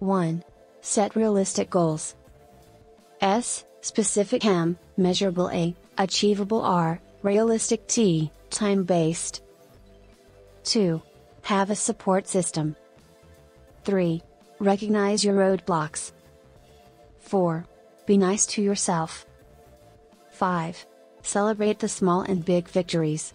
1. Set realistic goals. S. Specific M, measurable A, achievable R, realistic T, time based. 2. Have a support system. 3. Recognize your roadblocks. 4. Be nice to yourself. 5. Celebrate the small and big victories.